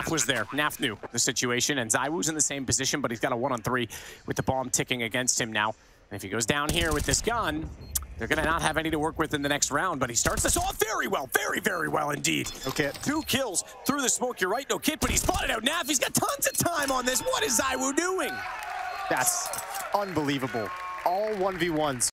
Naf was there. Naf knew the situation, and ZywOo's in the same position, but he's got a one-on-three with the bomb ticking against him now. And if he goes down here with this gun, they're going to not have any to work with in the next round, but he starts this off very well. Very, very well indeed. Okay. Two kills through the smoke. You're right, no kid, but he spotted out Naf. He's got tons of time on this. What is ZywOo doing? That's unbelievable. All 1v1s.